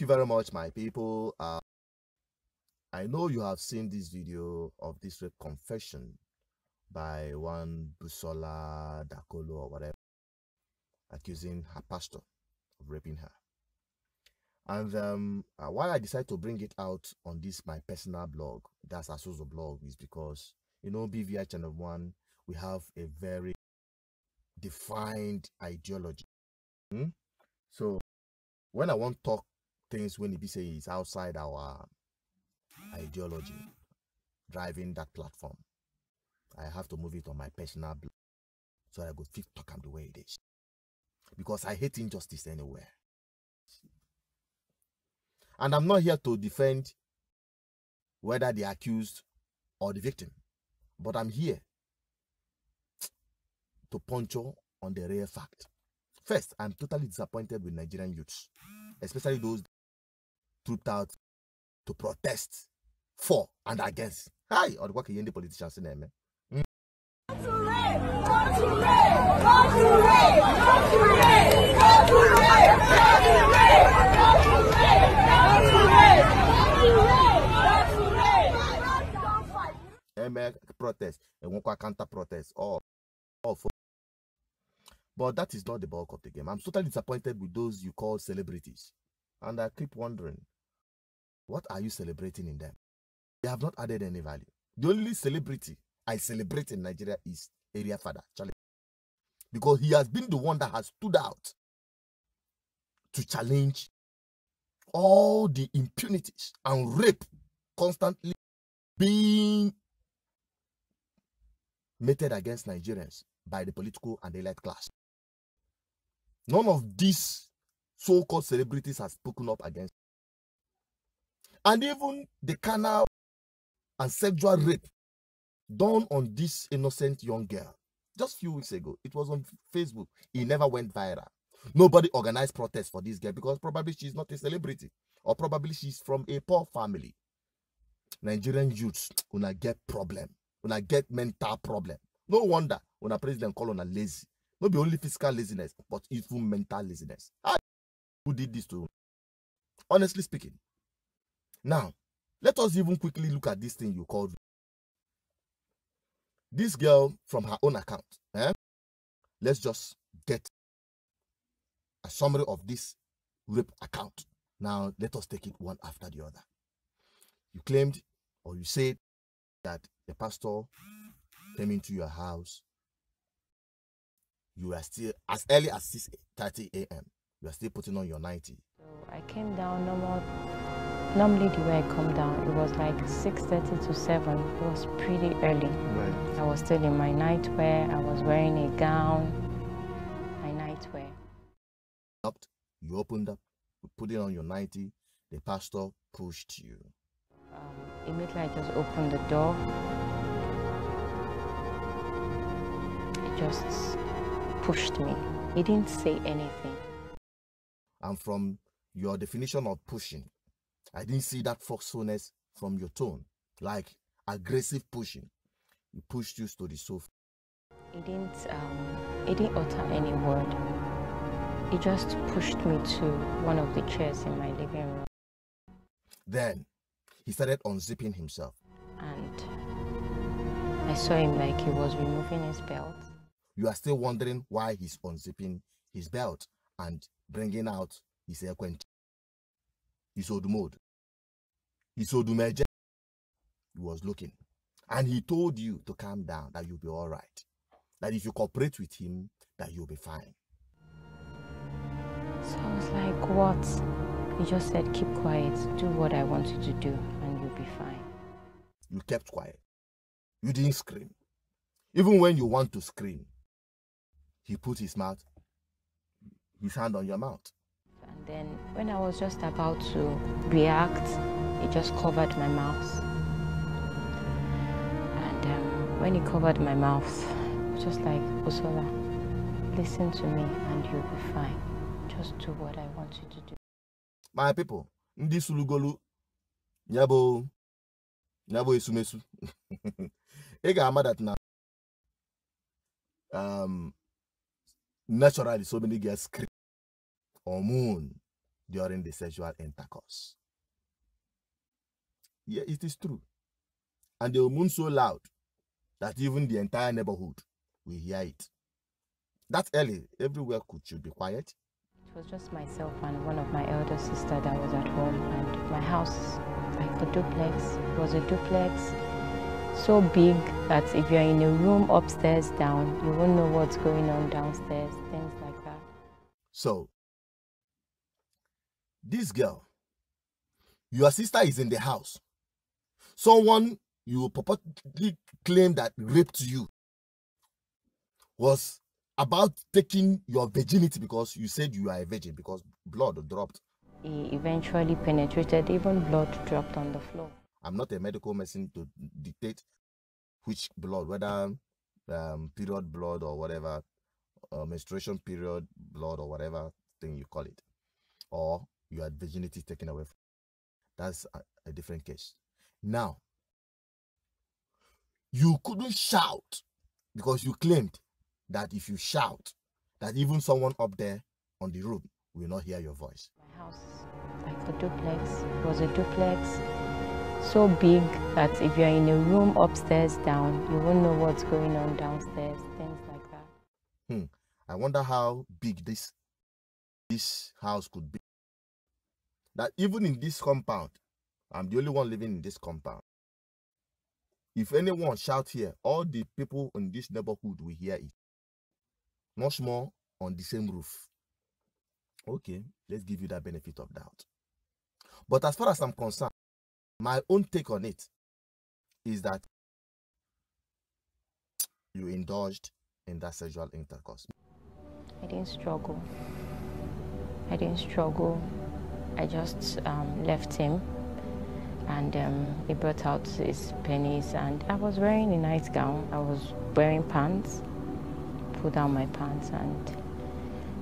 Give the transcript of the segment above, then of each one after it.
Thank you very much, my people. Uh, I know you have seen this video of this rape confession by one Busola Dakolo or whatever, accusing her pastor of raping her. And um, uh, why I decided to bring it out on this my personal blog, that's Asuzo blog, is because you know BVI Channel One, we have a very defined ideology. Hmm? So when I want to talk things when it be say is outside our ideology, driving that platform, I have to move it on my personal blog so I go fit talk am the way it is. Because I hate injustice anywhere. And I'm not here to defend whether the accused or the victim, but I'm here to puncture on the real fact. First, I'm totally disappointed with Nigerian youths, especially those trooped out to protest for and against. Hi, or what can politicians say, man? Eme protest, eh, and one counter protest, all, all for. But that is not the bulk of the game. I'm totally disappointed with those you call celebrities. And I keep wondering, what are you celebrating in them? They have not added any value. The only celebrity I celebrate in Nigeria is Area Father, Charlie. Because he has been the one that has stood out to challenge all the impunities and rape constantly being meted against Nigerians by the political and elite class. None of these so-called celebrities have spoken up against. And even the carnal and sexual rape done on this innocent young girl just a few weeks ago. It was on Facebook. It never went viral. Nobody organized protest for this girl because probably she's not a celebrity or probably she's from a poor family. Nigerian youths gonna get problem, gonna get mental problem. No wonder when a president call on a lazy. Not be only physical laziness, but even mental laziness. Who did this to? Honestly speaking. Now, let us even quickly look at this thing you called this girl from her own account. Eh? Let's just get a summary of this rape account. Now, let us take it one after the other. You claimed or you said that the pastor came into your house. You are still as early as 6 30 a.m. You are still putting on your 90. So I came down normal. Normally the way I come down, it was like 6.30 to 7. It was pretty early. Right. I was still in my nightwear. I was wearing a gown, my nightwear. You opened up, you put it on your 90. The pastor pushed you. Um, immediately I just opened the door. He just pushed me. He didn't say anything. And from your definition of pushing, I didn't see that forcefulness from your tone, like aggressive pushing. He pushed you to the sofa. He didn't um, he didn't utter any word. He just pushed me to one of the chairs in my living room Then he started unzipping himself. and I saw him like he was removing his belt. You are still wondering why he's unzipping his belt and bringing out his equent, his odumode, his odumeje. He was looking. And he told you to calm down, that you'll be all right. That if you cooperate with him, that you'll be fine. So I was like, what? He just said, keep quiet, do what I want you to do, and you'll be fine. You kept quiet. You didn't scream. Even when you want to scream, he put his mouth, his hand on your mouth. And then when I was just about to react, it just covered my mouth. And um, when it covered my mouth, just like, Busola, listen to me and you'll be fine. Just do what I want you to do. My people, ndị sulugolu nyabo nyabo esumesu. Ị ga-ama that na um naturally so many girls scream or moan during the sexual intercourse. Yeah, it is true. And they will moon so loud that even the entire neighborhood will hear it. That early, everywhere could should be quiet. It was just myself and one of my elder sister that was at home and my house, like a duplex, it was a duplex so big that if you're in a room upstairs down, you won't know what's going on downstairs, things like that. So, this girl, your sister is in the house. Someone you purportedly claim that raped you was about taking your virginity because you said you are a virgin because blood dropped. He eventually penetrated, even blood dropped on the floor. I'm not a medical medicine to dictate which blood, whether um, period blood or whatever, uh, menstruation period blood or whatever thing you call it, or your virginity taken away. From. That's a, a different case. Now, you couldn't shout because you claimed that if you shout, that even someone up there on the room will not hear your voice. My house, like a duplex, it was a duplex so big that if you're in a room upstairs down, you won't know what's going on downstairs, things like that. Hmm. I wonder how big this this house could be. That even in this compound, I'm the only one living in this compound. If anyone shout here, all the people in this neighborhood will hear it. Much more on the same roof. Okay, let's give you that benefit of doubt. But as far as I'm concerned, my own take on it is that you indulged in that sexual intercourse. I didn't struggle. I didn't struggle. I just um, left him and um, he brought out his pennies and I was wearing a nightgown. I was wearing pants, pulled down my pants and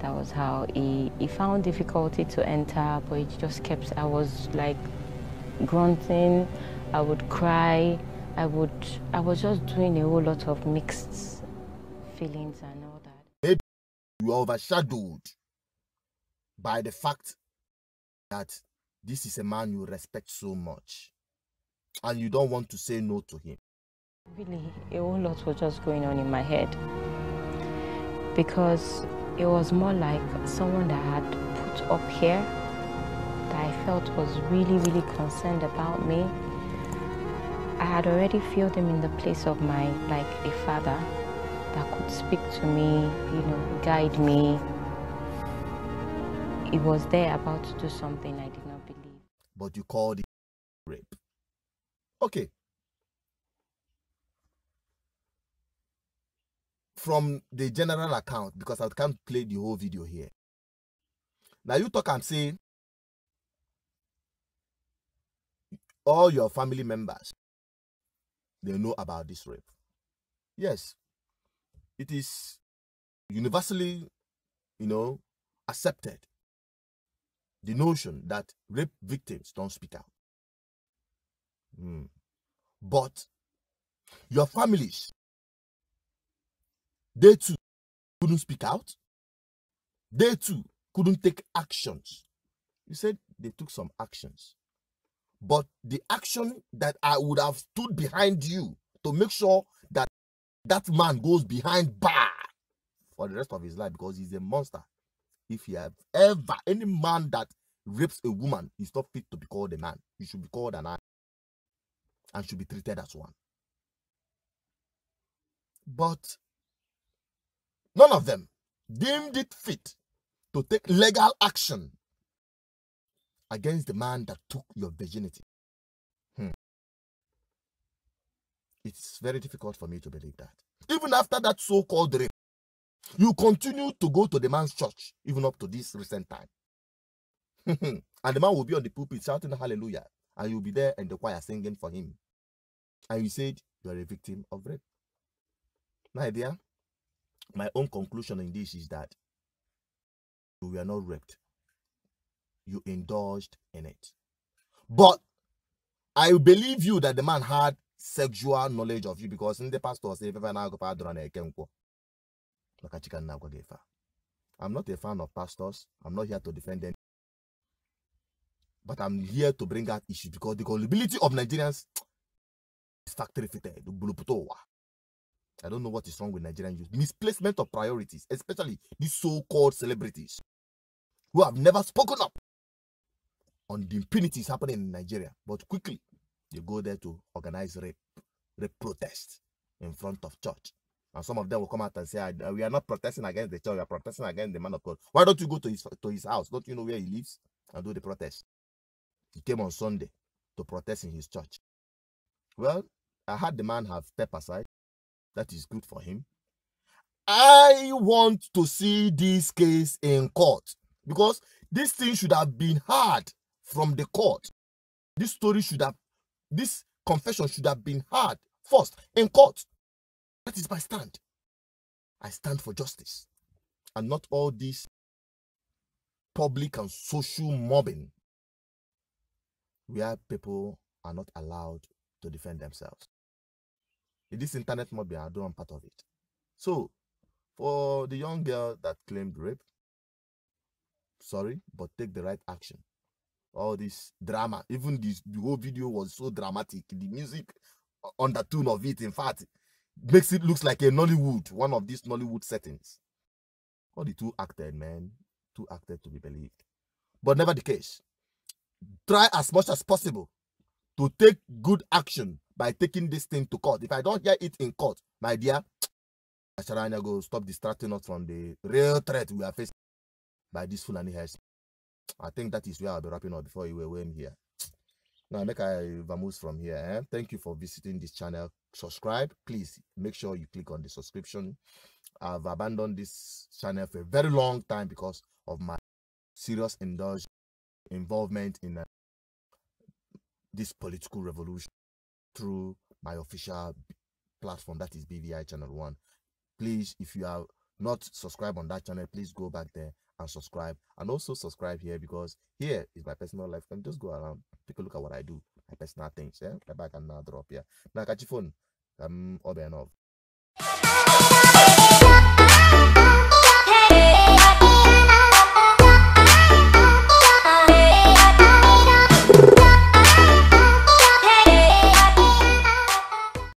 that was how he, he found difficulty to enter but he just kept, I was like grunting, I would cry, I would, I was just doing a whole lot of mixed feelings and all that. Maybe you are overshadowed by the fact that this is a man you respect so much and you don't want to say no to him. Really, a whole lot was just going on in my head because it was more like someone that had put up here that I felt was really, really concerned about me. I had already felt him in the place of my, like a father that could speak to me, you know, guide me. He was there about to do something I did not believe. But you called it rape. Okay. From the general account, because I can't play the whole video here. Now you talk and say all your family members they know about this rape. Yes, it is universally, you know, accepted the notion that rape victims don't speak out. Hmm. But your families, they too couldn't speak out. They too couldn't take actions. You said they took some actions. But the action that I would have stood behind you to make sure that that man goes behind bar for the rest of his life because he's a monster. If he have ever any man that rapes a woman is not fit to be called a man, he should be called an man and should be treated as one. But none of them deemed it fit to take legal action against the man that took your virginity. Hmm. It's very difficult for me to believe that. Even after that so called rape, you continue to go to the man's church, even up to this recent time. and the man will be on the pulpit shouting hallelujah, and you'll be there in the choir singing for him. And you said you are a victim of rape. My dear, my own conclusion in this is that you were not raped you indulged in it. But I believe you that the man had sexual knowledge of you because in the I'm not a fan of pastors. I'm not here to defend them. but I'm here to bring out issues because the gullibility of Nigerians is factory fitted. I don't know what is wrong with Nigerian youth. Misplacement of priorities, especially these so-called celebrities who have never spoken up on the impunities happening in Nigeria. But quickly, they go there to organize rape, rape protest in front of church. And some of them will come out and say, ah, we are not protesting against the church, we are protesting against the man of God. Why don't you go to his, to his house? Don't you know where he lives? And do the protest. He came on Sunday to protest in his church. Well, I had the man have step aside. That is good for him. I want to see this case in court because this thing should have been heard from the court. This story should have, this confession should have been heard first in court. That is my stand. I stand for justice and not all this public and social mobbing where people are not allowed to defend themselves. In this internet mobbing, I don't part of it. So, for the young girl that claimed rape, sorry, but take the right action. All this drama, even this the whole video was so dramatic. The music undertone of it, in fact, makes it looks like a Nollywood, one of these Nollywood settings. All the two acted, man, two acted to be believed. But never the case. Try as much as possible to take good action by taking this thing to court. If I don't hear it in court, my dear, Asharanya go stop distracting us from the real threat we are facing by this Fulani hairs. I think that is where I'll be wrapping up before you were in here. Now, make I vamoose from here. Eh? Thank you for visiting this channel. Subscribe. Please make sure you click on the subscription. I've abandoned this channel for a very long time because of my serious indulge involvement in uh, this political revolution through my official platform that is BVI channel 1 please if you are not subscribed on that channel please go back there and subscribe and also subscribe here because here is my personal life and just go around take a look at what I do my personal things yeah back and now drop here now catch your phone. Um or